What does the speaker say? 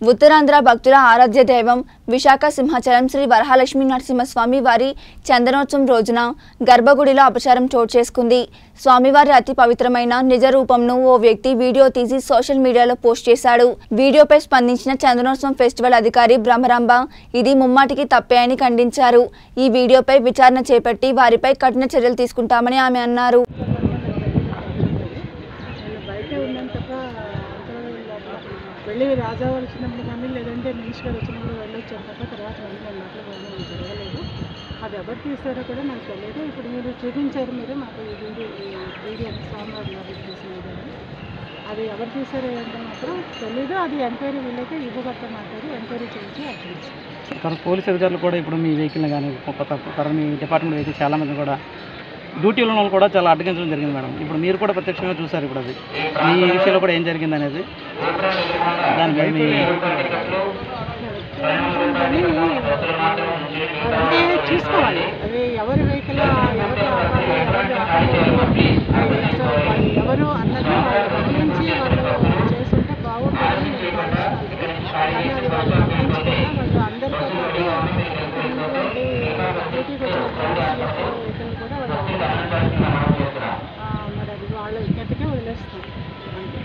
ఉత్తరాంధ్ర భక్తుల ఆరాధ్య దైవం విశాఖ సింహాచలం శ్రీ వరహాలక్ష్మి నరసింహస్వామి వారి చందనోత్సవం రోజున గర్భగుడిలో అపచారం చోటు చేసుకుంది. స్వామివారి అతి పవిత్రమైన నిజ రూపంను ఓ వ్యక్తి వీడియో తీసి సోషల్ మీడియాలో పోస్ట్ చేశాడు. వీడియోపై స్పందించిన చందనోత్సవం ఫెస్టివల్ అధికారి బ్రహ్మరాంబ ఇది ముమ్మాటికి తప్పే అని ఖండించారు. ఈ వీడియోపై విచారణ చేపట్టి వారిపై కఠిన చర్యలు తీసుకుంటామని ఆమె అన్నారు. వెళ్ళి రాజా వచ్చినప్పుడు కానీ లేదంటే మినిస్టర్ గారు వచ్చినప్పుడు వెళ్ళొచ్చు అంటారు తర్వాత మళ్ళీ నేను లోపల జరగలేదు. అది ఎవరు తీసారో కూడా నాకు తెలియదు. ఇప్పుడు మీరు చూపించారు మీరు మాకు ఈ వీడియో ఈ వీడియో స్వామివారి లోపల తీసిన అది. ఎవరు తీసారో అంటే మాత్రం తెలీదు. అది ఎంక్వైరీ వీళ్ళైతే ఇవ్వగట్ట మాట్లాడి ఎంక్వైరీ చేయించి అర్థం తర్వాత పోలీస్ అధికారులు కూడా ఇప్పుడు మీ వెహికల్ని కానీ కొత్త తర్వాత మీ డిపార్ట్మెంట్ వెహికల్ చాలా మంది కూడా డ్యూటీలో ఉన్న వాళ్ళు కూడా చాలా అడ్డగించడం జరిగింది మేడం. ఇప్పుడు మీరు కూడా ప్రత్యక్షంగా చూసారు ఇప్పుడు అది. మీ విషయంలో కూడా ఏం జరిగింది అనేది దానిపై మీ చూసుకోవాలి అది ఎవరి వెహికల్ ఎవరు అన్నది గమనించి వాళ్ళు చేస్తుంటే అందరితో పాటు డ్యూటీకి వచ్చిన ఉన్నది అది వాళ్ళ విజ్ఞతకే వదిలేస్తాం. అంతే